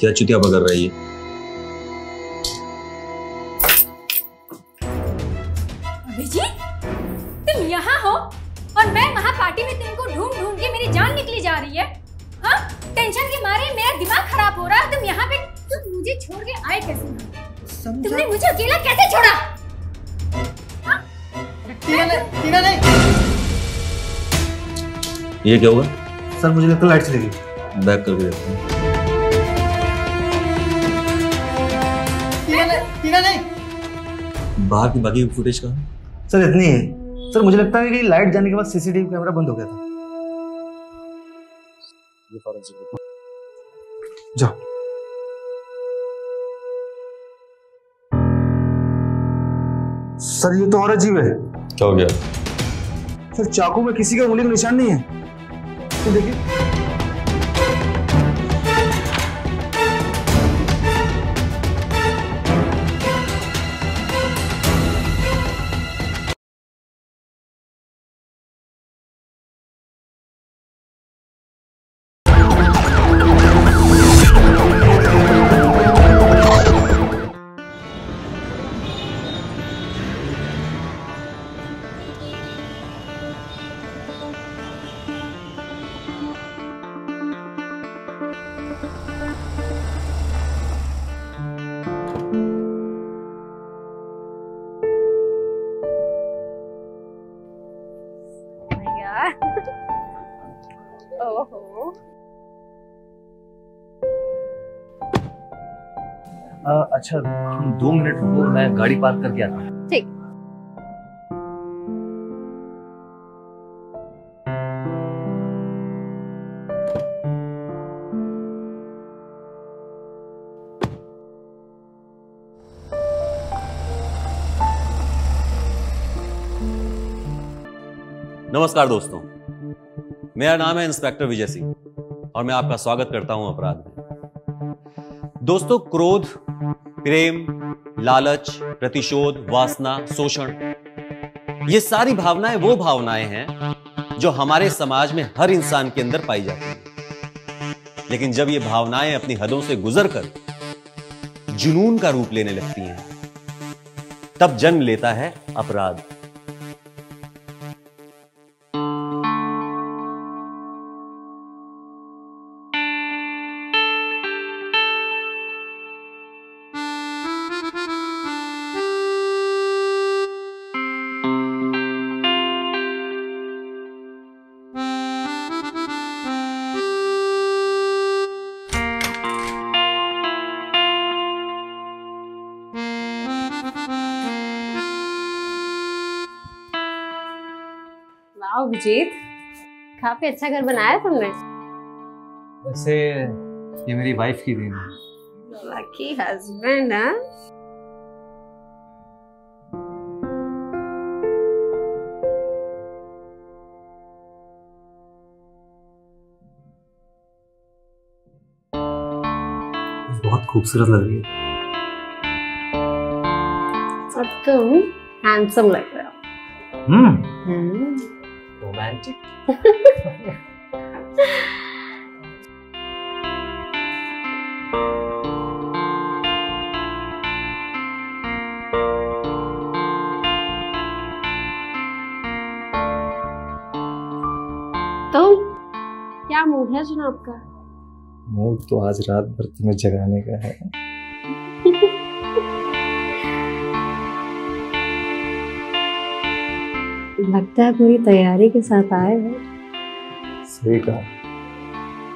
क्या चुतिया पकड़ रही है? अभिजीत तुम यहाँ हो और मैं वहाँ पार्टी में तुमको ढूंढ ढूंढ के मेरी जान निकली जा रही है। हाँ? टेंशन के मारे मेरा दिमाग खराब हो रहा है तुम यहाँ पे तुम मुझे छोड़ के आए कैसे? तुमने मुझे अकेला कैसे छोड़ा? टीना ने टीना ने। ये क्या हुआ? सर मुझे लगता है लाइट चली गई। बैक करके देखते हैं। बाहर की बाकी फुटेज का सर इतनी है। सर मुझे लगता है कि लाइट जाने के बाद सीसीटीवी कैमरा बंद हो गया था। ये जाओ। सर ये तो और अजीब है। क्या हो गया? सर चाकू में किसी का उंगली का निशान नहीं है। तो देखिए। अच्छा तुम दो मिनट रुको मैं गाड़ी पार्क करके आता हूँ। ठीक। नमस्कार दोस्तों। मेरा नाम है इंस्पेक्टर विजय सिंह और मैं आपका स्वागत करता हूँ अपराध में। दोस्तों क्रोध प्रेम, लालच, प्रतिशोध, वासना, शोषण, ये सारी भावनाएँ वो भावनाएँ हैं जो हमारे समाज में हर इंसान के अंदर पाई जाती हैं। लेकिन जब ये भावनाएँ अपनी हदों से गुजर कर जुनून का रूप लेने लगती हैं, तब जन्म लेता है अपराध। वाह विजीत। काफ़ी अच्छा घर बनाया तुमने। वैसे ये मेरी वाइफ की देन है। लकी हस्बैंड हाँ? बहुत खूबसूरत लग रही है। और तुम हैंडसम लग रहे हो। हम्म। रोमांटिक तो क्या मूड है जनाब का मूड तो आज रात भर तुम्हें जगाने का है। लगता है पूरी तैयारी के साथ आए हो? सही कहा।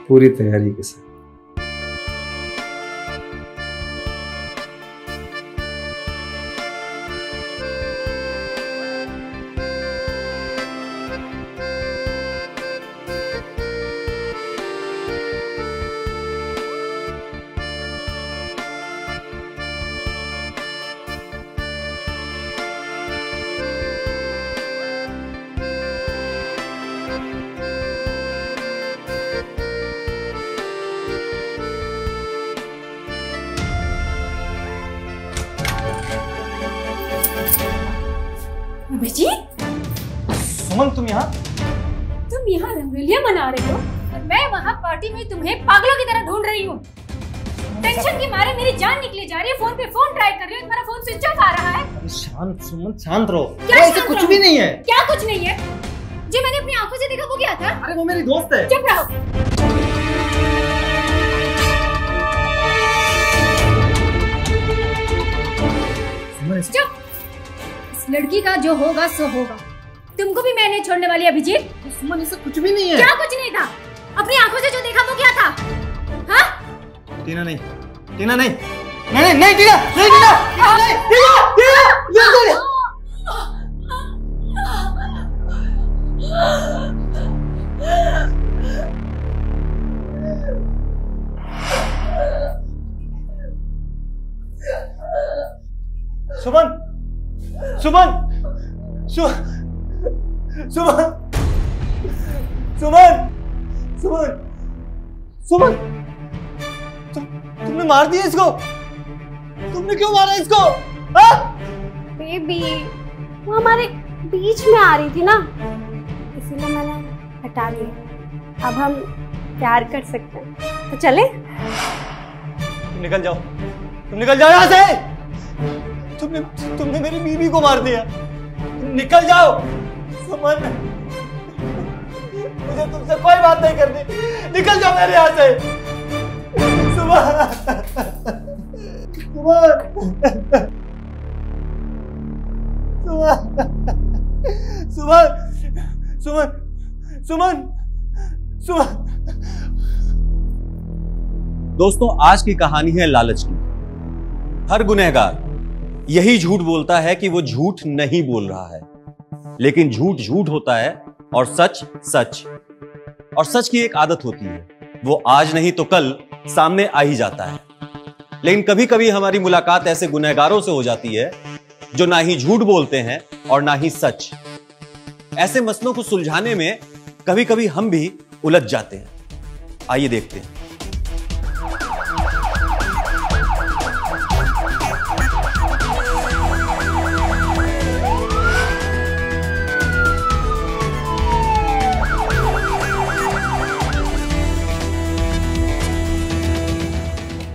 पूरी तैयारी के साथ। रही हूँ तुम्हारा फ़ोन स्विच ऑफ़ आ रहा है। शांत सुमन शांत रहो। क्या ऐसा कुछ भी नहीं है? क्या कुछ नहीं है? जो मैंने अपनी आँखों से देखा वो क्या था? अरे वो मेरी दोस्त है। चुप रहो। चुप। इस लड़की का जो होगा सो होगा। तुमको भी मैं नहीं छोड़ने वाली अभिजीत? सुमन ऐसा कुछ भी नहीं है। क्या कुछ नहीं था? अपनी आँखों से जो देखा वो क्या था? हाँ? टीना नहीं। टीना नहीं। नहीं नहीं नहीं टीना नहीं टीना नहीं टीना टीना टीना सुमन सुमन, सु- सुमन सुमन सुमन सुमन तुमने मार दिया इसको। तुमने क्यों मारा इसको? हाँ? बेबी वो हमारे बीच में आ रही थी ना इसीलिए मैंने हटा दिया। अब हम प्यार कर सकते हैं। तो चले? तुम निकल जाओ। तुम निकल जाओ यहाँ से। तुमने तुमने मेरी बीवी को मार दिया। निकल जाओ। सुमन मुझे तुमसे कोई बात नहीं करनी। निकल जाओ मेरे यहाँ से। सुमन सुमन सुमन सुमन सुमन दोस्तों, आज की कहानी है लालच की। हर गुनहगार यही झूठ बोलता है कि वो झूठ नहीं बोल रहा है। लेकिन झूठ झूठ होता है और सच सच। और सच की एक आदत होती है। वो आज नहीं तो कल सामने आ ही जाता है। लेकिन कभी कभी हमारी मुलाकात ऐसे गुनहगारों से हो जाती है, जो ना ही झूठ बोलते हैं और ना ही सच। ऐसे मसलों को सुलझाने में कभी कभी हम भी उलझ जाते हैं। आइए देखते हैं।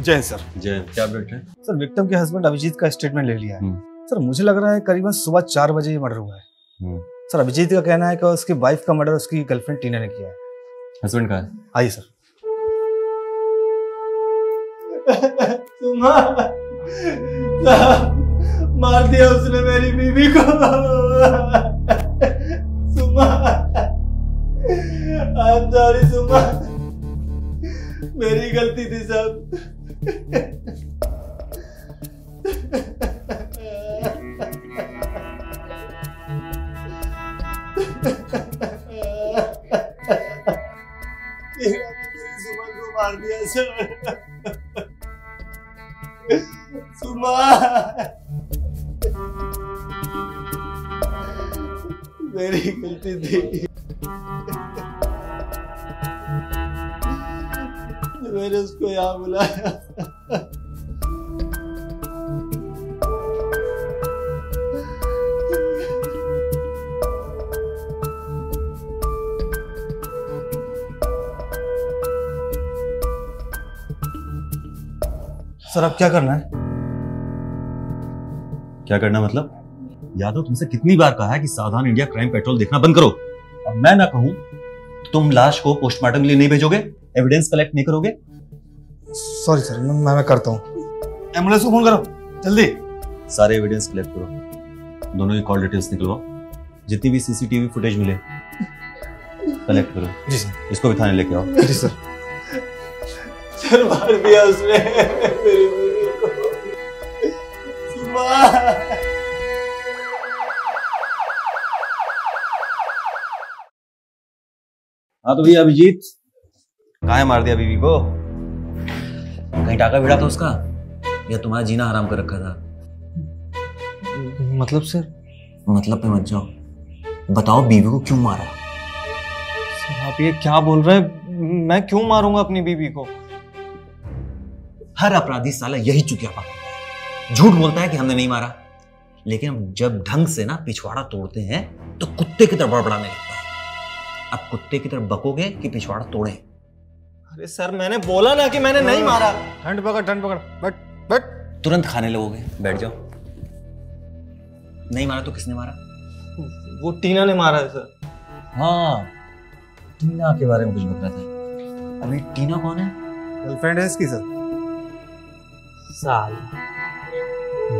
जय सर। जय क्या अपडेट है सर विक्टिम के हस्बैंड अभिजीत का स्टेटमेंट ले लिया है। हम्म। सर मुझे लग रहा है करीबन सुबह चार बजे ये मर्डर हुआ है। हम्म। सर अभिजीत का कहना है कि उसकी वाइफ का मर्डर उसकी गर्लफ्रेंड टीना ने किया है। हस्बैंड का? है आइए सर। मार दिया उसने मेरी बीवी को। सुमा आई एम सॉरी सुमा। मेरी गलती थी सब मार दिया सर मेरी गलती थी। मैंने उसको यहाँ बुलाया। सर अब क्या करना है? क्या करना मतलब? यादव तुमसे कितनी बार कहा है कि सावधान इंडिया क्राइम पेट्रोल देखना बंद करो। अब मैं ना कहूँ तुम लाश को पोस्टमार्टम के लिए नहीं भेजोगे? एविडेंस कलेक्ट नहीं करोगे? सॉरी सर मैं मैं करता हूँ। एंबुलेंस को फ़ोन करो जल्दी। सारे एविडेंस कलेक्ट करो। दोनों की कॉल डिटेल्स निकलवाओ। जितनी भी सीसीटीवी फुटेज मिले कलेक्ट करो। जी सर इसको भी थाने लेके आओ। जी सर सर मार दिया उसने। मेरी बीवी को। सुमा। हाँ तो भैया अभिजीत। कहा मार दिया बीवी को? कहीं टाका भिड़ा था उसका? या तुम्हारा जीना आराम कर रखा था? मतलब सर? मतलब पे मत जाओ। बताओ बीवी को क्यों मारा? सर आप ये क्या बोल रहे हैं? मैं क्यों मारूँगा अपनी बीवी को? हर अपराधी साला यही चुकिया पा झूठ बोलता है कि हमने नहीं मारा। लेकिन जब ढंग से ना पिछवाड़ा तोड़ते हैं तो कुत्ते की तरह बड़बड़ाने लगता है। अब कुत्ते की तरफ़ बकोगे कि पिछवाड़ा तोड़े? अरे सर मैंने बोला ना कि मैंने नहीं मारा। ठंड पकड़ ठंड पकड़। बट बट तुरंत खाने लगोगे। बैठ जाओ। नहीं मारा तो किसने मारा? वो टीना ने मारा है सर। हाँ टीना के बारे में कुछ बता था अभी टीना कौन है? गर्लफ्रेंड है इसकी सर। साल।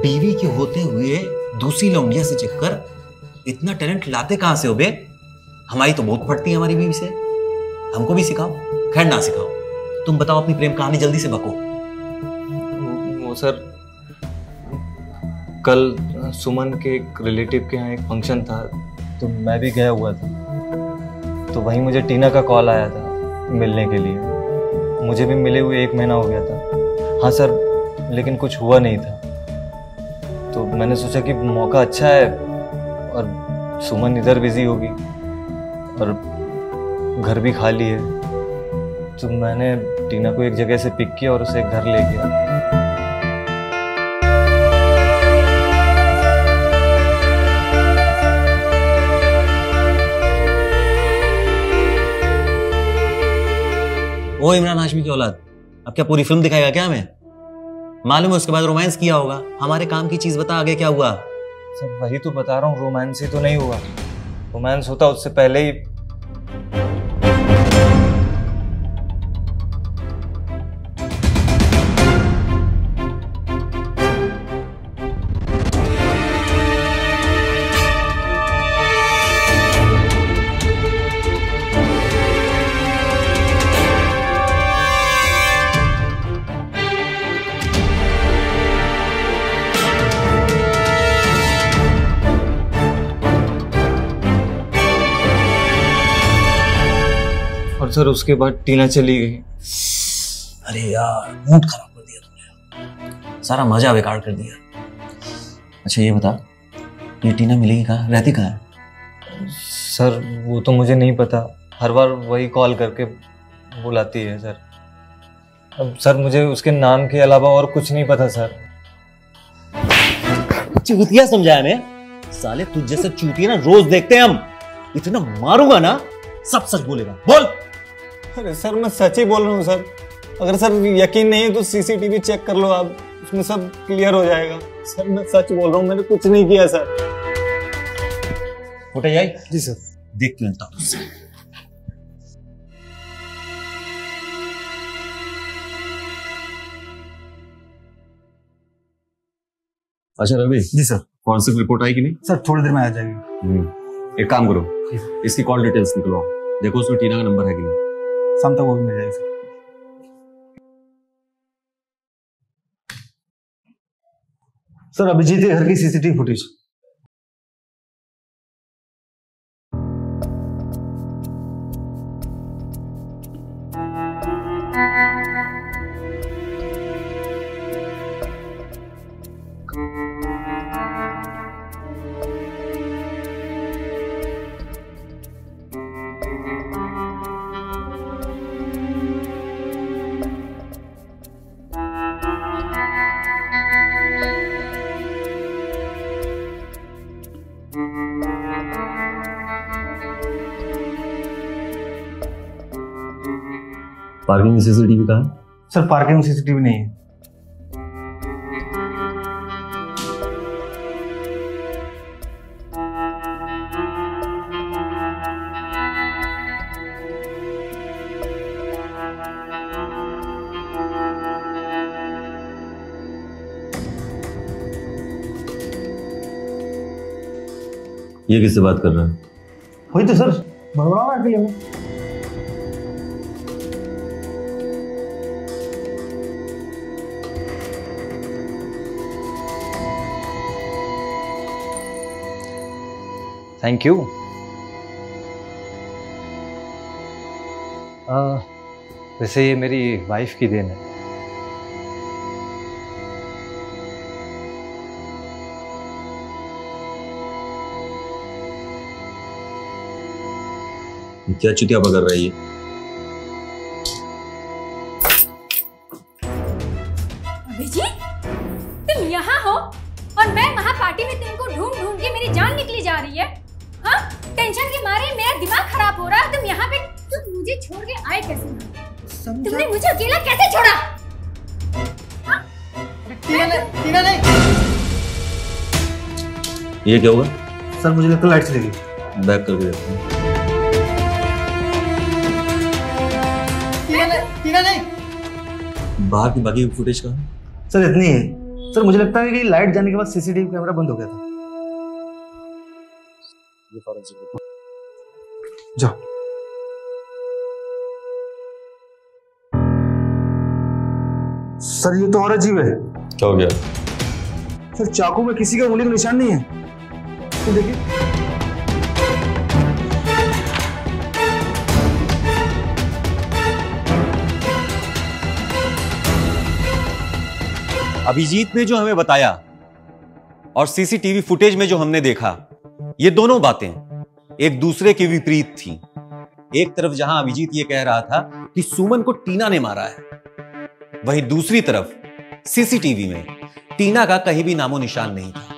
बीवी के होते हुए दूसरी लौंडिया से चक्कर इतना टैलेंट लाते कहाँ से हो बे? हमारी तो बहुत फटती है हमारी बीवी से। हमको भी सिखाओ खैर ना सिखाओ। तुम बताओ अपनी प्रेम कहानी जल्दी से बको। वो सर कल सुमन के एक रिलेटिव के यहाँ एक फ़ंक्शन था तो मैं भी गया हुआ था। तो वहीं मुझे टीना का कॉल आया था मिलने के लिए। मुझे भी मिले हुए एक महीना हो गया था। हाँ सर लेकिन कुछ हुआ नहीं था। तो मैंने सोचा कि मौका अच्छा है और सुमन इधर बिज़ी होगी और घर भी खाली है। तो मैंने टीना को एक जगह से पिक किया और उसे घर ले गया। वो इमरान हाशमी की औलाद। अब क्या पूरी फ़िल्म दिखाएगा क्या हमें? मालूम है उसके बाद रोमांस किया होगा। हमारे काम की चीज़ बता आगे क्या हुआ? सर वही तो बता रहा हूँ रोमांस ही तो नहीं हुआ। रोमांस होता उससे पहले ही। सर उसके बाद टीना चली गई। अरे यार मूड खराब कर दिया तुमने सारा मज़ा बेकार कर दिया। अच्छा ये बता ये टीना मिलेगी कहाँ? रहती कहाँ है? सर वो तो मुझे नहीं पता। हर बार वही कॉल करके बुलाती है सर। अब सर मुझे उसके नाम के अलावा और कुछ नहीं पता सर। चूतिया समझाया मैं साले तुझ जैसे चूतिया ना रोज देखते हैं हम। इतना मारूँगा ना सब सच बोलेगा। बोल! अरे सर मैं सच ही बोल रहा हूँ सर। अगर सर यकीन नहीं है तो सीसीटीवी चेक कर लो आप। उसमें सब क्लियर हो जाएगा। सर मैं सच बोल रहा हूँ मैंने कुछ नहीं किया सर। फुटेज आई जी सर। देख क्यों लेता हूँ। अच्छा रवि। जी सर। फॉरेंसिक रिपोर्ट आई कि नहीं? सर थोड़ी देर में आ जाएगी। एक काम करो इसकी कॉल डिटेल्स निकलवाओ। देखो उसमें टीना का नंबर है कि नहीं? शाम तक वो भी मिल जाएगी सर अभिजीत के घर की सीसीटीवी फुटेज पार्किंग सीसीटीवी कहाँ है? सर पार्किंग में सीसीटीवी नहीं है। ये किससे बात कर रहा है? वही तो सर बड़बड़ा रहा है अकेले में थैंक यू वैसे ये मेरी वाइफ की देन है। क्या चुतिया पकड़ रही है? ये क्या होगा? सर मुझे लगता है लाइट चलेगी। बैक करके देखते हैं। बाहर की बाकी फुटेज का सर इतनी है। सर मुझे लगता है कि लाइट जाने के बाद सीसीटीवी कैमरा बंद हो गया था। ये जाओ। सर ये तो और अजीब है। क्या हो गया? सर चाकू में किसी का उंगली का निशान नहीं है। तो देखिए अभिजीत ने जो हमें बताया और सीसीटीवी फुटेज में जो हमने देखा, ये दोनों बातें एक दूसरे के विपरीत थी। एक तरफ़ जहाँ अभिजीत ये कह रहा था कि सुमन को टीना ने मारा है, वहीं दूसरी तरफ़ सीसीटीवी में टीना का कहीं भी नामो निशान नहीं था।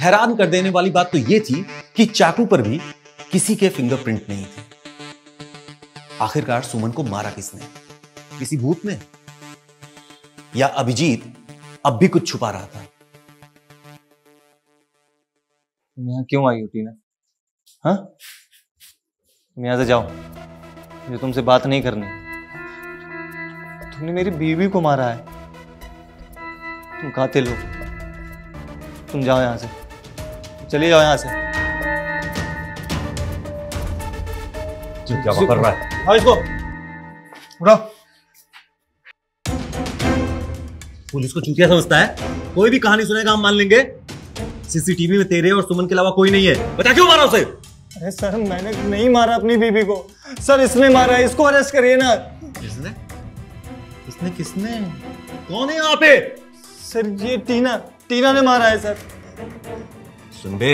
हैरान कर देने वाली बात तो यह थी कि चाकू पर भी किसी के फिंगरप्रिंट नहीं थे। आखिरकार सुमन को मारा किसने? किसी भूत ने? या अभिजीत अब भी कुछ छुपा रहा था? यहाँ क्यों आई हो, टीना? हाँ? यहाँ से जाओ मुझे तुमसे बात नहीं करनी। तुमने मेरी बीवी को मारा है। तुम खाते लो तुम जाओ यहाँ से। चले जाओ यहाँ से। क्या कर रहा है। हाँ इसको। उठाओ। पुलिस को चूतिया समझता है। कोई भी कहानी सुनेगा हम मान लेंगे। सीसीटीवी में तेरे और सुमन के अलावा कोई नहीं है। बता क्यों मारा उसे? अरे सर मैंने नहीं मारा अपनी बीबी को। सर इसने मारा है इसको अरेस्ट करिए ना। किसने? किसने किसने? कौन है यहाँ पे? सर ये टीना टीना ने मारा है सर। सुन बे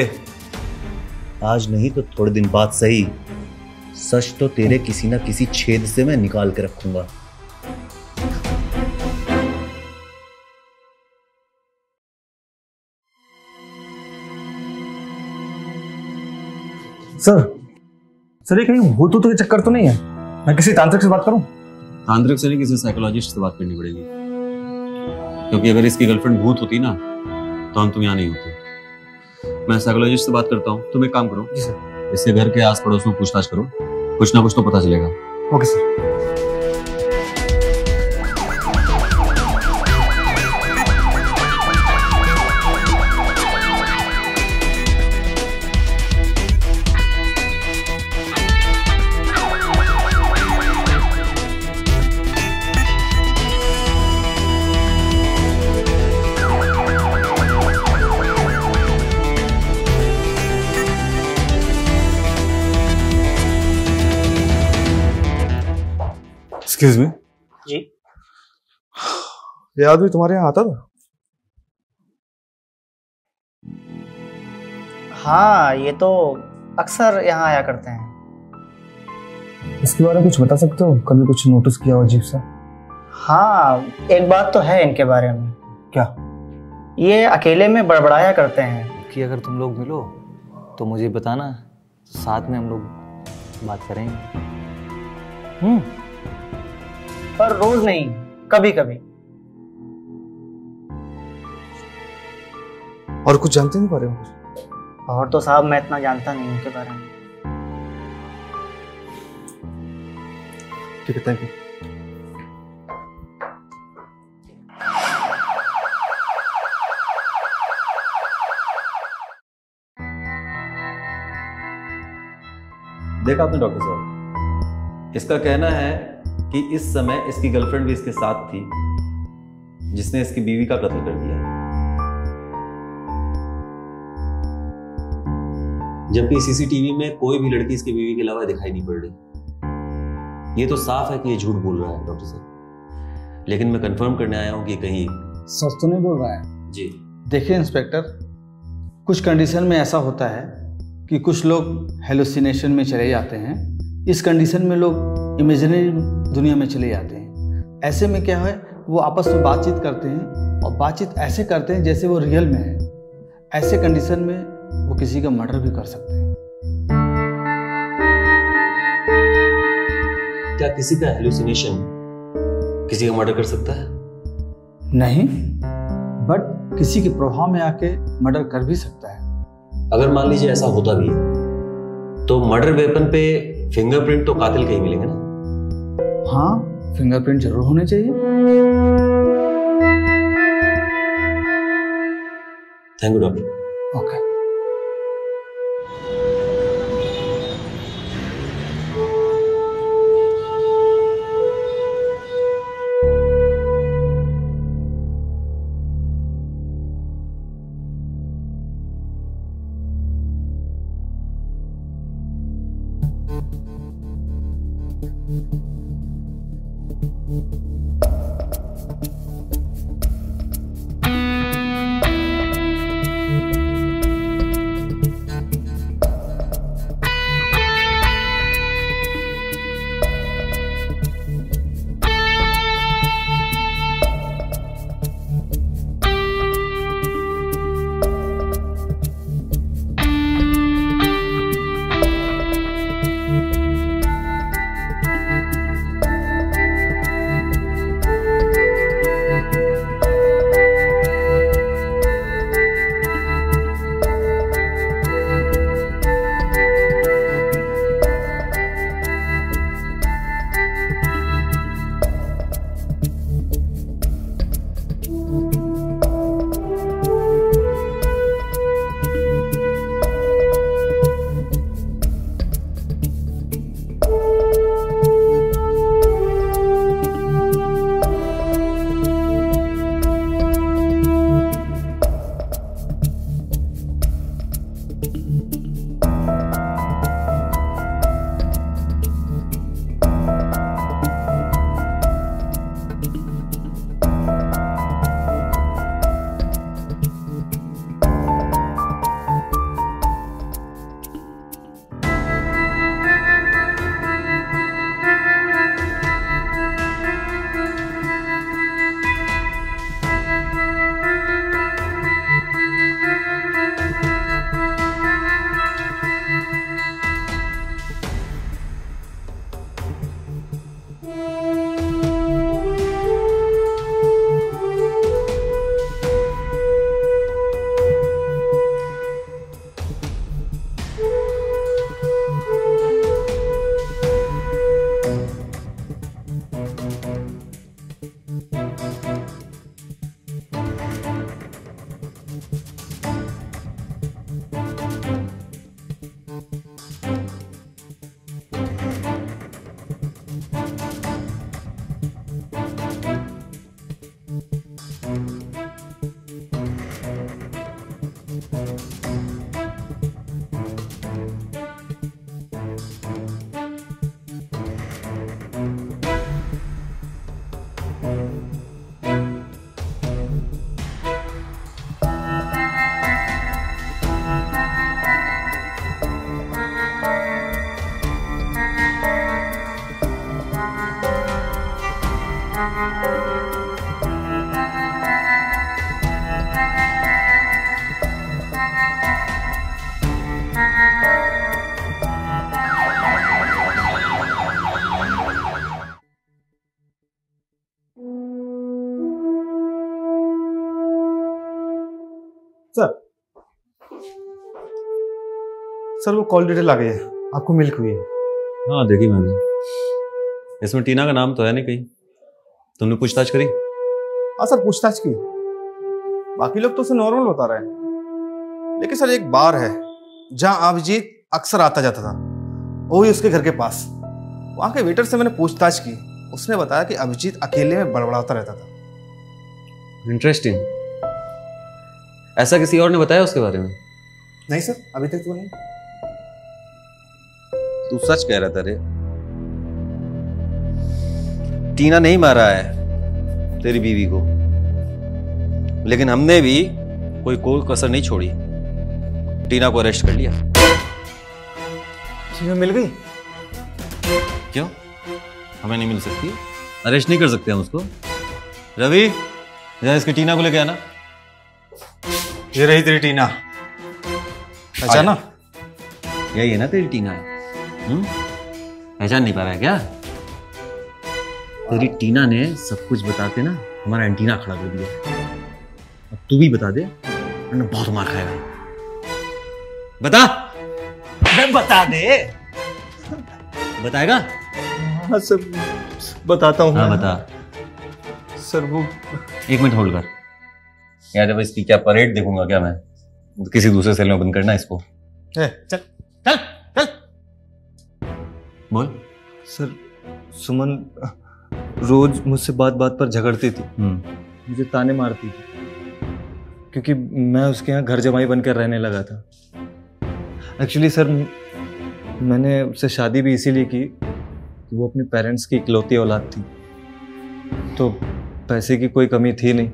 आज नहीं तो थोड़े दिन बाद सही। सच तो तेरे किसी ना किसी छेद से मैं निकाल के रखूँगा। सर सर ये कहीं भूत तो के चक्कर तो नहीं है? मैं किसी तांत्रिक से बात करूँ? तांत्रिक से नहीं किसी साइकोलॉजिस्ट से बात करनी पड़ेगी। क्योंकि अगर इसकी गर्लफ्रेंड भूत होती ना तो हम तुम यहाँ नहीं होते। मैं साइकोलॉजिस्ट से बात करता हूँ। तुम एक काम करो। जी सर इससे घर के आस पड़ोस में पूछताछ करो। कुछ ना कुछ तो पता चलेगा। ओके सर एक्सक्यूज मी जी। ये आदमी तुम्हारे यहाँ आता था? हाँ ये तो अक्सर यहाँ आया करते हैं। इसके बारे में कुछ बता सकते हो? कभी कुछ नोटिस किया हो अजीब सा। हाँ एक बात तो है इनके बारे में। क्या? ये अकेले में बड़बड़ाया करते हैं। कि अगर तुम लोग मिलो तो मुझे बताना साथ में हम लोग बात करेंगे। हम्म। पर रोज नहीं कभी कभी और कुछ जानते नहीं बारे में और तो साहब मैं इतना जानता नहीं उनके बारे में। ठीक है थैंक यू देखा आपने डॉक्टर साहब इसका कहना है कि इस समय इसकी गर्लफ्रेंड भी इसके साथ थी जिसने इसकी बीवी का कत्ल कर दिया। जबकि सीसीटीवी में कोई भी लड़की इसकी बीवी के अलावा दिखाई नहीं पड़ रही। ये तो साफ़ है कि ये झूठ बोल रहा है डॉक्टर साहब। लेकिन मैं कंफर्म करने आया हूँ कि कहीं सच तो नहीं बोल रहा है? जी। देखिए इंस्पेक्टर कुछ कंडीशन में ऐसा होता है कि कुछ लोग हेलोसिनेशन में चले जाते हैं। इस कंडीशन में लोग इमेजिनरी दुनिया में चले जाते हैं। ऐसे में क्या है वो आपस में बातचीत करते हैं और बातचीत ऐसे करते हैं जैसे वो रियल में है। ऐसे कंडीशन में वो किसी का मर्डर भी कर सकते हैं। क्या किसी का हेलुसिनेशन किसी का मर्डर कर सकता है? नहीं बट किसी के प्रभाव में आके मर्डर कर भी सकता है। अगर मान लीजिए ऐसा होता भी है तो मर्डर वेपन पे फिंगरप्रिंट तो कातिल के ही मिलेंगे ना? हाँ फिंगरप्रिंट ज़रूर होने चाहिए। Thank you doctor okay sir वो कॉल डिटेल आ गई है। आपको मिल्क हुई है। हाँ देखी मैंने। इसमें टीना का नाम तो है नहीं कहीं। तुमने पूछताछ करी? हाँ सर पूछताछ की। बाकी लोग तो उसे नॉर्मल बता रहे हैं। लेकिन सर एक बार है जहाँ अभिजीत अक्सर आता जाता था वो भी उसके घर के पास। वहाँ के वेटर से मैंने पूछताछ की। उसने बताया कि अभिजीत अकेले में बड़बड़ाता रहता था। इंटरेस्टिंग ऐसा किसी और ने बताया उसके बारे में? नहीं सर अभी तक तो नहीं। तू सच कह रहा था रे। टीना नहीं मारा है तेरी बीवी को। लेकिन हमने भी कोई कोई कसर नहीं छोड़ी। टीना को अरेस्ट कर लिया। चीज़ें मिल गई? क्यों? हमें नहीं मिल सकती। अरेस्ट नहीं कर सकते हम उसको। रवि जरा इसके टीना को लेके आना। ये रही तेरी टीना। पहचाना यही है ना तेरी टीना। हम्म पहचान नहीं पा रहा है क्या? तेरी टीना ने सब कुछ बताते ना हमारा एंटीना खड़ा कर दिया। अब तू भी बता दे वरना बहुत मार खाएगा। बता। अबे बता दे। बताएगा? हाँ सर बताता हूँ हाँ बता। सर वो एक मिनट होल्ड कर। यार जब इसकी क्या परेड देखूँगा क्या मैं? किसी दूसरे सेल में बंद करना इसको। चल। चल। बोल। सर सुमन रोज मुझसे बात बात पर झगड़ती थी। हम्म। मुझे ताने मारती थी। क्योंकि मैं उसके यहाँ घर जमाई बनकर रहने लगा था। एक्चुअली सर मैंने उससे शादी भी इसीलिए की कि वो अपने पेरेंट्स की इकलौती औलाद थी। तो पैसे की कोई कमी थी नहीं।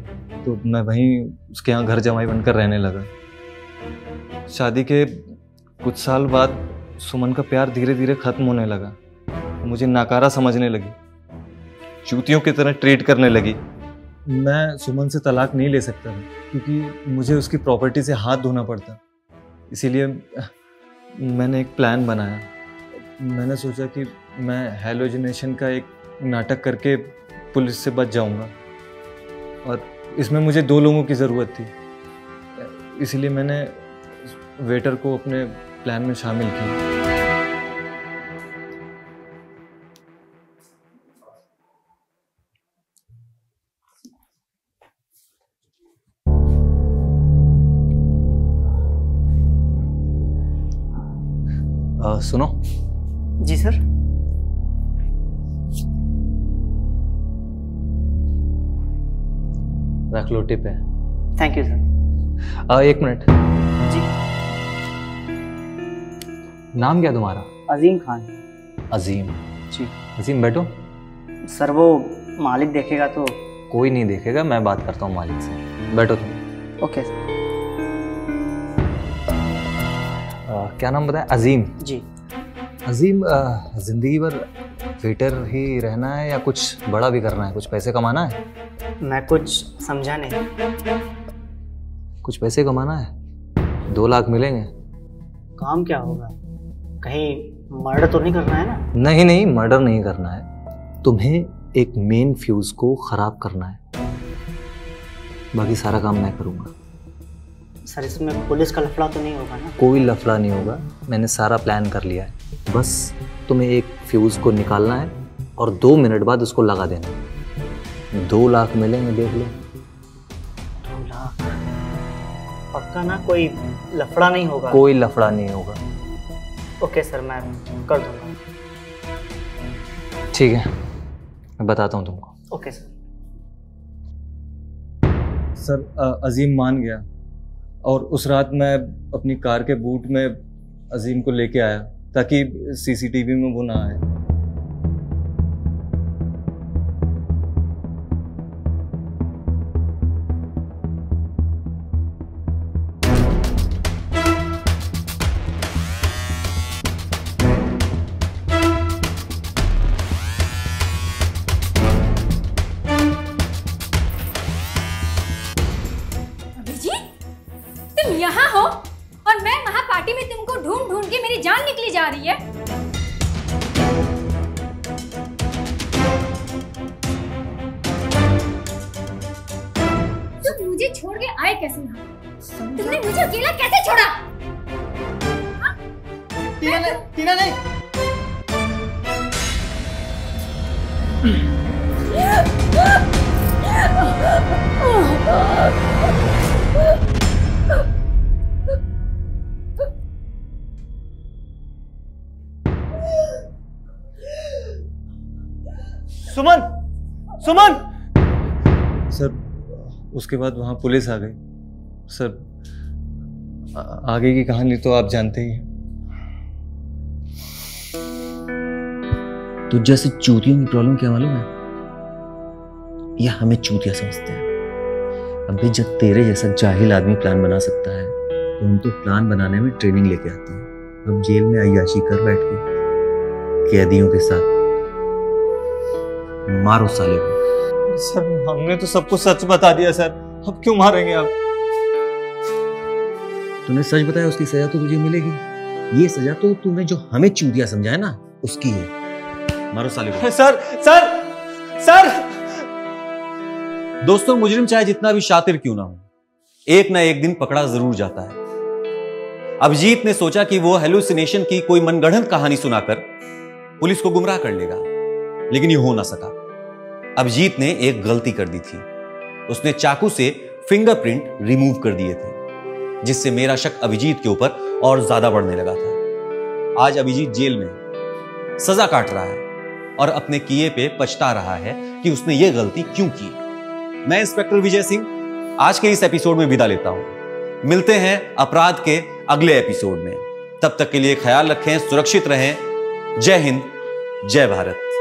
तो मैं वहीं उसके यहाँ घर जमाई बनकर रहने लगा। शादी के कुछ साल बाद सुमन का प्यार धीरे धीरे खत्म होने लगा। मुझे नाकारा समझने लगी। चूतियों की तरह ट्रीट करने लगी। मैं सुमन से तलाक नहीं ले सकता था क्योंकि मुझे उसकी प्रॉपर्टी से हाथ धोना पड़ता। इसीलिए मैंने एक प्लान बनाया। मैंने सोचा कि मैं हेलोजिनेशन का एक नाटक करके पुलिस से बच जाऊँगा। और इसमें मुझे दो लोगों की ज़रूरत थी। इसलिए मैंने वेटर को अपने प्लान में शामिल किया। सुनो। जी सर। रख लो टिप है। थैंक यू सर आ, एक मिनट। जी। नाम क्या तुम्हारा? अजीम खान। अजीम। जी। अजीम बैठो। सर वो मालिक देखेगा तो कोई नहीं देखेगा मैं बात करता हूँ मालिक से। बैठो तुम। ओके सर आ, क्या नाम बताया? अजीम। जी। अजीम ज़िंदगी भर वेटर ही रहना है या कुछ बड़ा भी करना है? कुछ पैसे कमाना है? मैं कुछ समझा नहीं। कुछ पैसे कमाना है? दो लाख मिलेंगे। काम क्या होगा? कहीं मर्डर तो नहीं करना है ना? नहीं नहीं मर्डर नहीं करना है। तुम्हें एक मेन फ्यूज को खराब करना है। बाकी सारा काम मैं करूँगा। सर इसमें पुलिस का लफड़ा तो नहीं होगा ना? कोई लफड़ा नहीं होगा। मैंने सारा प्लान कर लिया है। बस तुम्हें एक फ्यूज को निकालना है और दो मिनट बाद उसको लगा देना दो लाख मिलेंगे देख लो। दो लाख? पक्का ना कोई लफड़ा नहीं होगा? कोई लफड़ा नहीं होगा। ओके सर मैं कर दूँगा। ठीक है। मैं बताता हूँ तुमको। ओके सर सर अजीम मान गया। और उस रात मैं अपनी कार के बूट में अजीम को लेके आया, ताकि सीसीटीवी में वो ना आए। सुमन सर उसके बाद वहाँ पुलिस आ गई। सर आ- आगे की कहानी तो आप जानते ही हैं। तुझ जैसे चूतियों की प्रॉब्लम क्या मालूम है? या हमें चूतिया समझते हैं? अभी जब तेरे जैसा जाहिल आदमी प्लान बना सकता है तो हम तो प्लान बनाने में ट्रेनिंग लेके आते हैं। अब जेल में अयाशी कर बैठ के कैदियों के साथ मारो साले को। सर हमने तो सबको सच बता दिया सर। अब क्यों मारेंगे आप? तूने सच बताया उसकी सजा तो तुझे मिलेगी। ये सजा तो तूने जो हमें चूतिया समझा है ना उसकी है। मारो साले को। Sir sir sir! दोस्तों मुजरिम चाहे जितना भी शातिर क्यों ना हो एक ना एक दिन पकड़ा ज़रूर जाता है। अभिजीत ने सोचा कि वो हेलुसिनेशन की कोई मनगढ़ंत कहानी सुनाकर पुलिस को गुमराह कर लेगा। लेकिन ये हो ना सका। अभिजीत ने एक गलती कर दी थी। उसने चाकू से फिंगरप्रिंट रिमूव कर दिए थे, जिससे मेरा शक अभिजीत के ऊपर और ज़्यादा बढ़ने लगा था। आज अभिजीत जेल में सजा काट रहा है और अपने किए पे पछता रहा है कि उसने ये गलती क्यों की। मैं इंस्पेक्टर विजय सिंह, आज के इस एपिसोड में विदा लेता हूँ। मिलते हैं अपराध के अगले एपिसोड में। तब तक के लिए ख्याल रखें, सुरक्षित रहें। जय हिंद, जय भारत।